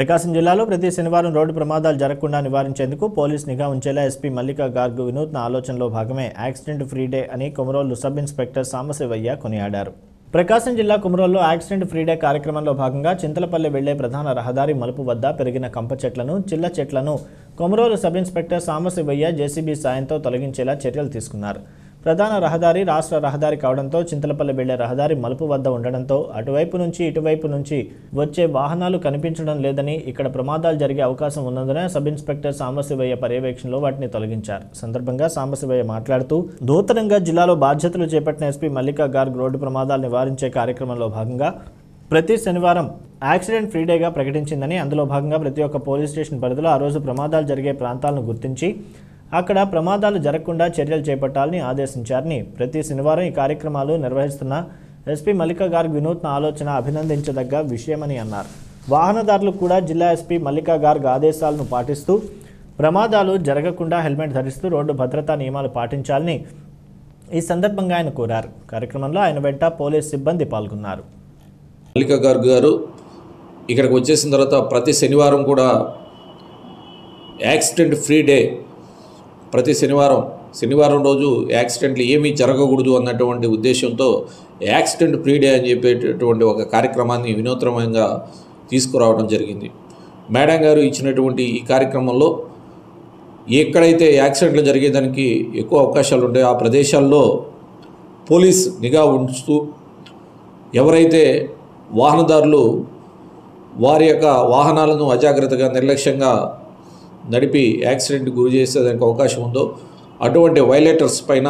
ప్రకాశం జిల్లాలో ప్రతి శనివారం రోడ్డు ప్రమాదాలు జరగకుండా నివారించేందుకు పోలీస్ నిఘా ఉంచేలా ఎస్పీ మల్లికా గార్గ్ వినూత్న ఆలోచనలో భాగమే యాక్సిడెంట్ ఫ్రీ డే అని కొమరోలు సబ్ ఇన్స్పెక్టర్ సాంబశివయ్య కొనియాడారు. ప్రకాశం జిల్లా కుమరోల్లో యాక్సిడెంట్ ఫ్రీ డే కార్యక్రమంలో భాగంగా చింతలపల్లి వెళ్ళే ప్రధాన రహదారి మలుపు వద్ద పెరిగిన కంప చెట్లను చిల్ల చెట్లను Komarolu sub inspector Sambasivayya JCB సాయంతో తొలగించేలా చర్యలు తీసుకున్నారు. ప్రధాన రహదారి రాష్ట్ర రహదారి కావడంతో చింతలపల్లి వెళ్ళే రహదారి మలుపు వద్ద ఉండడంతో అటువైపు నుంచి ఇటువైపు నుంచి వచ్చే వాహనాలు కనిపించడం లేదని ఇక్కడ ప్రమాదాలు జరిగే అవకాశం ఉన్నందున సబ్ ఇన్స్పెక్టర్ సాంబశివయ్య పర్యవేక్షణలో వాటిని తొలగించారు. సందర్భంగా సాంబశివయ్య మాట్లాడుతూ నూతనంగా జిల్లాలో బాధ్యతలు చేపట్టిన ఎస్పీ మల్లికా గార్గ్ రోడ్డు ప్రమాదాలు నివారించే కార్యక్రమంలో భాగంగా ప్రతి శనివారం యాక్సిడెంట్ ఫ్రీ డేగా ప్రకటించిందని అందులో భాగంగా ప్రతి ఒక్క పోలీస్ స్టేషన్ పరిధిలో ఆ రోజు ప్రమాదాలు జరిగే ప్రాంతాలను గుర్తించి అక్కడ ప్రమాదాలు జరగకుండా చర్యలు చేపట్టాలని ఆదేశించారని ప్రతి శనివారం ఈ కార్యక్రమాలు నిర్వహిస్తున్న ఎస్పీ మల్లిక గారి వినూత్న ఆలోచన అభినందించదగ్గ విషయమని అన్నారు. వాహనదారులు కూడా జిల్లా ఎస్పీ మల్లిక గార్గ్ ఆదేశాలను పాటిస్తూ ప్రమాదాలు జరగకుండా హెల్మెట్ ధరిస్తూ రోడ్డు భద్రతా నియమాలు పాటించాలని ఈ సందర్భంగా ఆయన కోరారు. కార్యక్రమంలో ఆయన వెంట పోలీస్ సిబ్బంది పాల్గొన్నారు. మల్లిక గార్గ్ గారు ఇక్కడికి వచ్చేసిన తర్వాత ప్రతి శనివారం కూడా యాక్సిడెంట్ ఫ్రీ డే ప్రతి శనివారం శనివారం రోజు యాక్సిడెంట్లు ఏమీ జరగకూడదు అన్నటువంటి ఉద్దేశంతో యాక్సిడెంట్ ఫ్రీ డే అని చెప్పేటటువంటి ఒక కార్యక్రమాన్ని వినూత్నమంగా తీసుకురావడం జరిగింది. మేడం గారు ఇచ్చినటువంటి ఈ కార్యక్రమంలో ఎక్కడైతే యాక్సిడెంట్లు జరిగేదానికి ఎక్కువ అవకాశాలు ఉంటాయో ఆ ప్రదేశాల్లో పోలీస్ నిఘా ఉంచుతూ ఎవరైతే వాహనదారులు వారి యొక్క వాహనాలను అజాగ్రత్తగా నిర్లక్ష్యంగా నడిపి యాక్సిడెంట్ గురి చేసేదానికి అవకాశం ఉందో అటువంటి వైలేటర్స్ పైన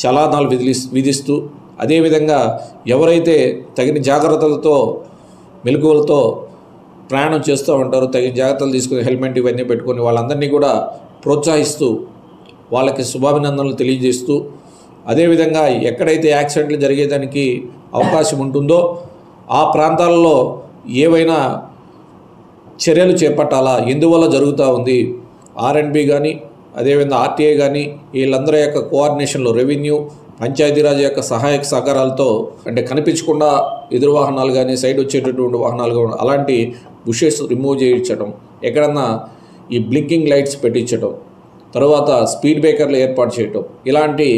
చలానాలు విధి విధిస్తూ అదేవిధంగా ఎవరైతే తగిన జాగ్రత్తలతో మెలకువలతో ప్రయాణం చేస్తూ ఉంటారో తగిన జాగ్రత్తలు తీసుకుని హెల్మెట్ ఇవన్నీ పెట్టుకొని వాళ్ళందరినీ కూడా ప్రోత్సహిస్తూ వాళ్ళకి శుభాభినందనలు తెలియజేస్తూ అదేవిధంగా ఎక్కడైతే యాక్సిడెంట్లు జరిగేదానికి అవకాశం ఉంటుందో ఆ ప్రాంతాలలో ఏవైనా చర్యలు చేపట్టాలా? ఎందువల్ల జరుగుతూ ఉంది? ఆర్ఎండ్బి కానీ అదేవిధంగా ఆర్టీఐ కానీ వీళ్ళందరి యొక్క కోఆర్డినేషన్లో రెవెన్యూ పంచాయతీరాజ్ యొక్క సహాయక సహకారాలతో అంటే కనిపించకుండా ఎదురు వాహనాలు కానీ సైడ్ వచ్చేటటువంటి వాహనాలు కానీ అలాంటి బుషెస్ రిమూవ్ చేయించడం ఎక్కడన్నా ఈ బ్లింకింగ్ లైట్స్ పెట్టించడం తర్వాత స్పీడ్ బ్రేకర్లు ఏర్పాటు చేయటం ఇలాంటి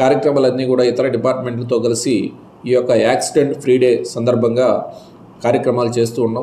కార్యక్రమాలన్నీ కూడా ఇతర డిపార్ట్మెంట్లతో కలిసి ఈ యొక్క యాక్సిడెంట్ ఫ్రీ డే సందర్భంగా కార్యక్రమాలు చేస్తూ ఉన్నాం.